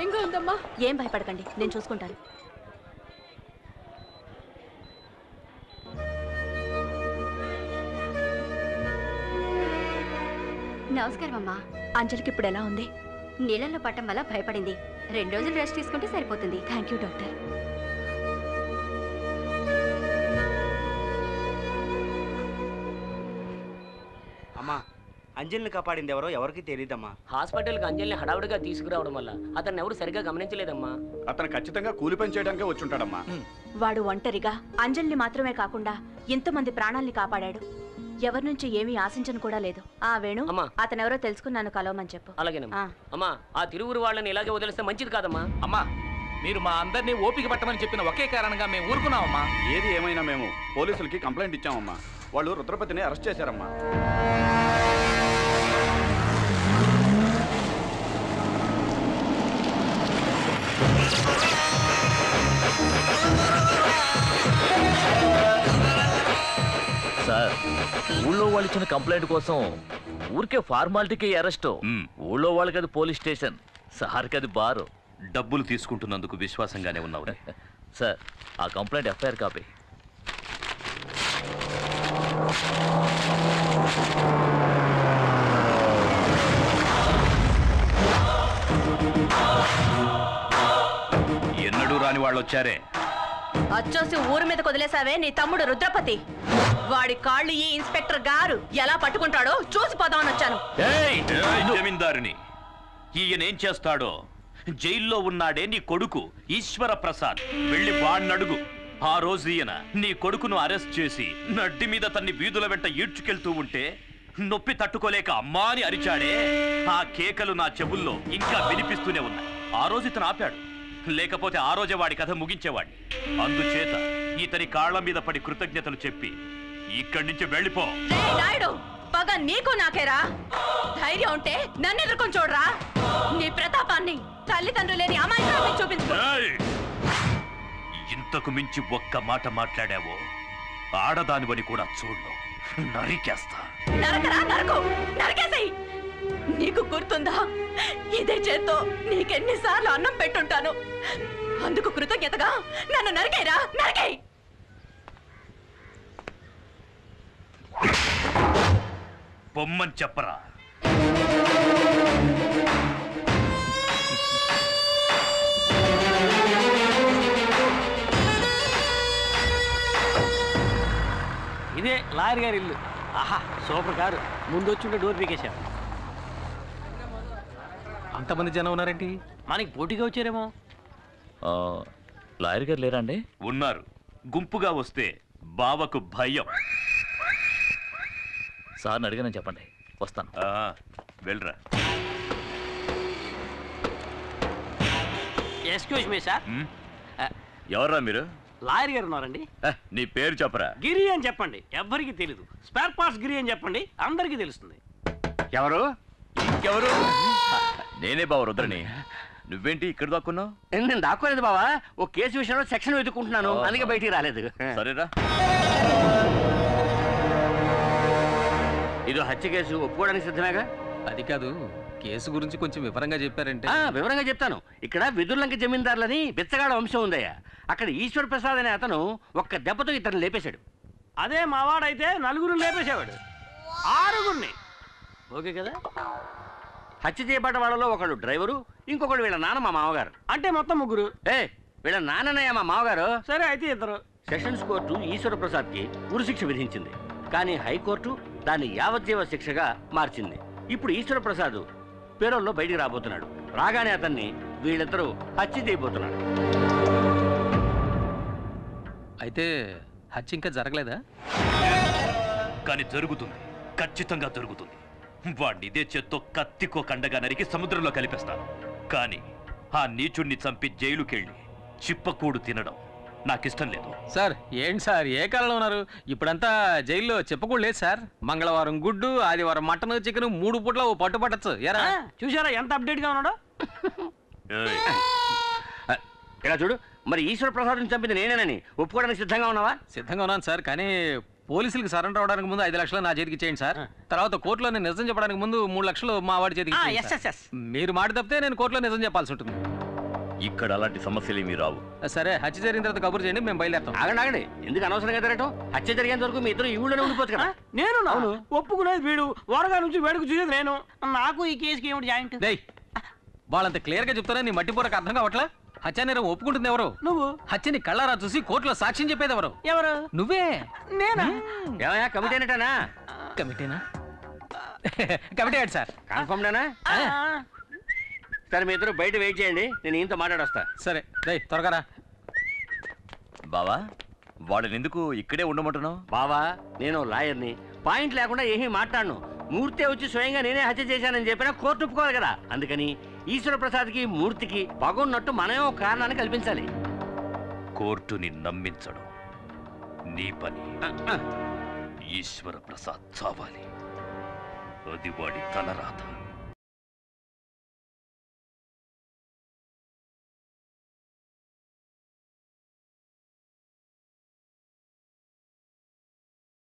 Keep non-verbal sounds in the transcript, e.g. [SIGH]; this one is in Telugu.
భయంగా ఉందమ్మా. ఏం భయపడకండి నేను చూసుకుంటాను. నమస్కారం అమ్మా. అంజలికి ఇప్పుడు ఎలా ఉంది? నీళ్ళల్లో పట్టం వల్ల భయపడింది. రెండు రోజులు రెస్ట్ తీసుకుంటే సరిపోతుంది. Thank you doctor. అంజలిని కాపాడింది ఎవరో ఎవరికి తెలియదమ్మా హాస్పిటల్కి అంజలిని హడావుడిగా తీసుకురావడం వల్ల అతన్ని ఎవరు సరిగా గమనించలేదమ్మా. అతను ఖచ్చితంగా కూలి పని చేయడానికే వచ్చుంటాడమ్మా. వాడు ఒంటరిగా అంజలిని మాత్రమే కాకుండా ఎంతమంది ప్రాణాల్ని కాపాడాడు. ఎవరి నుంచి ఏమీ ఆశించను కూడా లేదు. ఆ వేణు అమ్మా. అతనెవరో తెలుసుకున్నాను కలవమని చెప్పు. అలాగేనమ్మా. ఆ. అమ్మా ఆ తిరువురు వాళ్ళని ఇలాగే వదిలేస్తే మంచిది కాదమ్మా. అమ్మా మీరు మా అందరినీ ఓపిక పట్టమని చెప్పిన ఒకే కారణంగా మేము ఊరుకున్నామమ్మా. ఏది ఏమైనా మేము పోలీసులకి కంప్లైంట్ ఇచ్చామమ్మా. వాళ్ళు రుద్రపతిని అరెస్ట్ చేశారమ్మా. సార్ ఊళ్ళో వాళ్ళు ఇచ్చిన కంప్లైంట్ కోసం ఊరికే ఫార్మాలిటీకి అరెస్ట్. ఊళ్ళో వాళ్ళకి అది పోలీస్ స్టేషన్ సార్కి అది బారు. డబ్బులు తీసుకుంటున్నందుకు విశ్వాసంగానే ఉన్నావు [LAUGHS] సార్ ఆ కంప్లైంట్ ఎఫ్ఐఆర్ కాపీ. రాని వాళ్ళు వచ్చారే. అచ్చోసి ఊరు మీద వదిలేసావే నీ తమ్ముడు రుద్రపతి. వాడి కాళ్ళు ఈ ఇన్స్పెక్టర్ గారు ఎలా పట్టుకుంటాడో చూసి పోదామని వచ్చాను. జమీందారుని. ఈయనేం చేస్తాడో? జైల్లో ఉన్నాడే నీ కొడుకు ఈశ్వర ప్రసాద్ వెళ్ళి వాడినడుగు ఆ రోజు ఈయన నీ కొడుకును అరెస్ట్ చేసి నడ్డి మీద తన్ని వీధుల వెంట ఈడ్చుకెళ్తూ ఉంటే నొప్పి తట్టుకోలేక అమ్మా అని అరిచాడే. ఆ కేకలు నా చెవుల్లో ఇంకా వినిపిస్తూనే ఉన్నాయి. ఆ రోజు ఇతను ఆపాడు. లేకపోతే ఆ రోజే వాడి కథ ముగించేవాడిని. అందుచేత ఇతని కాళ్ళ మీద పడి కృతజ్ఞతలు చెప్పి ఇక్కడి నుంచి వెళ్ళిపో. రేయ్ నాయుడు పగ నీకు నాకేరా? ధైర్యం ఉంటే నన్ను ఎదుర్కొని చూడరా? నీ ప్రతాపాన్ని తల్లిదండ్రులు లేని చూపించుకో. ఏయ్! ఇంతకు మించి ఒక్క మాట మాట్లాడావో ఆడదానివని కూడా చూడు నరికేస్తా. నరకరా నరకు. నరకేసేయ్. నీకు గుర్తుందా? ఇదే చేత్తో నీకెన్నిసార్లు అన్నం పెట్టుంటాను. అందుకు కృతజ్ఞతగా నన్ను నరికేరా నరికేయ్! బొమ్మని చెప్పరా? ఇదే లాయర్ గారి ఇల్లు. ఆహా సూపర్ కారు. ముందు వచ్చి డోర్ పీకేశాం అంతమంది జనం ఉన్నారేంటి? మనకి పోటీగా వచ్చారేమో. ఆ, లాయర్ గారు లేరా అండి ఉన్నారు. గుంపుగా వస్తే బావకు భయం. సార్ని అడిగానని చెప్పండి. వస్తాను. ఆ, వెళ్ళరా. Excuse me sir um? ఎవర్రా మీరు? లాయర్ గారు ఉన్నారండి. ఆ, నీ పేరు చెప్పరా? గిరి అని చెప్పండి. ఎవ్వరికి తెలీదు. స్పేర్ పార్ట్స్ గిరి అని చెప్పండి. అందరికీ తెలుస్తుంది. ఎవరు? ఇంకెవరు? నేనే బావ రుద్రని. నువ్వేంటి ఇక్కడ దాక్కున్నావు? నేను దాక్కోలేదు బావా. ఓ కేసు విషయంలో సెక్షన్ వెతుకుంటున్నాను అందుకే బయటికి రాలేదు. సరేరా. ఇది హత్య కేసు ఒప్పుకోవడానికి సిద్ధమేగా? అది కాదు కేసు గురించి కొంచెం వివరంగా చెప్పారంటే. ఆ, వివరంగా చెప్తాను. ఇక్కడ విదుర్లంక జమీందారులని బిచ్చగాడ వంశం ఉందయ్యా. అక్కడ ఈశ్వర్ ప్రసాద్ అనే అతను ఒక్క దెబ్బతో ఇతను లేపేశాడు. అదే మావాడైతే నలుగురు లేపేసేవాడు. ఆరుగురిని. ఓకే కదా? హత్య చేయబడ్డ వాళ్ళలో ఒకడు డ్రైవరు ఇంకొకడు వీళ్ళ నాన్న మా మామగారు. అంటే మొత్తం ముగ్గురు. ఏ వీళ్ళ నాన్ననయ్య మా మామగారు? సరే అయితే ఇద్దరు. సెషన్స్ కోర్టు ఈశ్వర ప్రసాద్కి ఉరిశిక్ష విధించింది. కానీ హైకోర్టు దాన్ని యావజ్జీవ శిక్షగా మార్చింది. ఇప్పుడు ఈశ్వర ప్రసాద్ పేరోల్లో బయటికి రాబోతున్నాడు. రాగానే అతన్ని వీళ్ళిద్దరూ హత్య చేయబోతున్నాడు అయితే హత్య ఇంకా జరగలేదా? కానీ జరుగుతుంది. ఖచ్చితంగా జరుగుతుంది. వాడిని ఇదే చేత్తో కత్తికో కండగా నరికి సముద్రంలో కలిపేస్తాను కానీ ఆ నీచుణ్ణి చంపి జైలుకెళ్ళి చిప్పకూడు తినడం నాకిష్టం లేదు. సార్ ఏంటి సార్? ఏ కాలంలో ఉన్నారు? ఇప్పుడంతా జైల్లో చెప్పకూడదు లేదు సార్. మంగళవారం గుడ్డు ఆదివారం మటన్ చికెన్ మూడు పూట్ల ఓ పట్టు పట్టచ్చు. ఎరా? చూసారా ఎంత అప్డేట్గా ఉన్నాడో ఇలా చూడు. మరి ఈశ్వర ప్రసాద్ని చంపింది నేనేనని. ఒప్పుకోవడానికి సిద్ధంగా ఉన్నావా? సిద్ధంగా ఉన్నాను సార్ కానీ పోలీసులకు సరెండర్ అవడానికి ముందు ఐదు లక్షలు నా చేతికి ఇచ్చేయండి సార్. తర్వాత కోర్టులో నేను నిజం చెప్పడానికి ముందు మూడు లక్షలు మా వాడి చేతికి ఇచ్చేయండి సార్. మీరు మాట తప్పితే నేను కోర్టులో నిజం చెప్పాల్సి ఉంటుంది. ఇక్కడ అలాంటి సమస్యలు ఏమీ రావు. సరే హత్య జరిగిన తర్వాత కబురు చేయండి మేము బయలుదేరుతాం. ఆగండి ఆగండి. ఎందుకు అనవసరంగా తిరగటం హత్య జరిగేంత వరకు మీ ఇద్దరు ఈ ఊళ్ళోనే ఉండిపోవచ్చు కదా. నేను ఒప్పుకునేది వీడు. వరగా నుంచి వేడుకు చూసేది నేను. నాకు ఈ కేసుకి ఏమిటి జాయింట్? డేయ్ వాళ్ళంత క్లియర్గా చెప్తారా? నీ మట్టి పూరకు అర్థం కావట్లా? హత్య నేరం ఒప్పుకుంటుంది ఎవరు? నువ్వు? హత్యని కళ్ళారా చూసి కోర్టులో సాక్ష్యం చెప్పేది ఎవరు? ఎవరు? నువ్వే. నేనా? ఏమయ్యా కమిటీ అనేటానా కమిటీనా? Committee sir. కన్ఫర్మ్డేనా ఆ, సరే మీ ఇద్దరు బయట వెయిట్ చేయండి. నేను ఈయనతో మాట్లాడొస్తా. సరే త్వరగా రా. బావా వాడిని ఎందుకు ఇక్కడే ఉండమంటున్నావు? బావా నేను లాయర్ని. పాయింట్ లేకుండా ఏమీ మాట్లాడను. మూర్తే వచ్చి స్వయంగా నేనే హత్య చేశానని చెప్పినా కోర్టు ఒప్పుకోవాలి కదా. అందుకని ఈశ్వర ప్రసాద్కి మూర్తికి పగున్నట్టు మనమే ఒక కారణాన్ని కల్పించాలి. కోర్టుని నమ్మించడం. నీ పని. ఈశ్వర ప్రసాద్ చావాలి. అది వాడి తలరాత